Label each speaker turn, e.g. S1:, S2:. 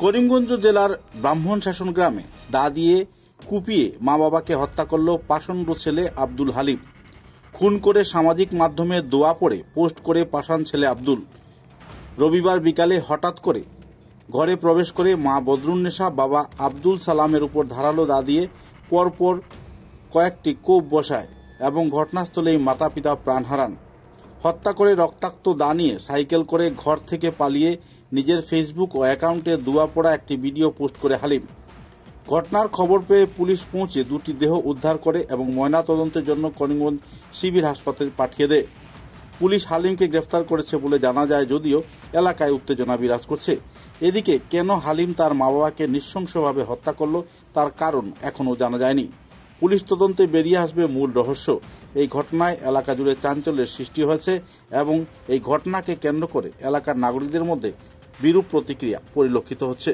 S1: করিমগঞ্জ জেলার ব্রাহ্মণ শাসন গ্রামে দা দিয়ে কুপিয়ে মা বাবাকে হত্যা করল পাষণ্ড ছেলে আব্দুল হালিম। খুন করে সামাজিক মাধ্যমে দোয়া পড়ে, পোস্ট করে পাষাণ ছেলে আব্দুল। রবিবার বিকালে হঠাৎ করে ঘরে প্রবেশ করে মা বদরুন্নেসা বাবা আব্দুল সালামের উপর ধারালো দা দিয়ে পরপর কয়েকটি কোপ বসায় এবং ঘটনাস্থলেই মাতা পিতা প্রাণ হারান। হত্যা করে রক্তাক্ত দা নিয়ে সাইকেল করে ঘর থেকে পালিয়ে নিজের ফেসবুক ও অ্যাকাউন্টে দুয়া পড়া একটি ভিডিও পোস্ট করে হালিম। ঘটনার খবর পেয়ে পুলিশ পৌঁছে দুটি দেহ উদ্ধার করে এবং ময়নাতদন্তের জন্য করিমগঞ্জ শিবির হাসপাতালে পাঠিয়ে দেয়। পুলিশ হালিমকে গ্রেফতার করেছে বলে জানা যায় যদিও এলাকায় উত্তেজনা বিরাজ করছে। এদিকে কেন হালিম তার মা বাবাকে নৃশংসভাবে হত্যা করল তার কারণ এখনও জানা যায়নি। পুলিশ তদন্তে বেরিয়ে আসবে মূল রহস্য। এই ঘটনায় এলাকা জুড়ে চাঞ্চল্যের সৃষ্টি হয়েছে এবং এই ঘটনাকে কেন্দ্র করে এলাকার নাগরিকদের মধ্যে বিরূপ প্রতিক্রিয়া পরিলক্ষিত হচ্ছে।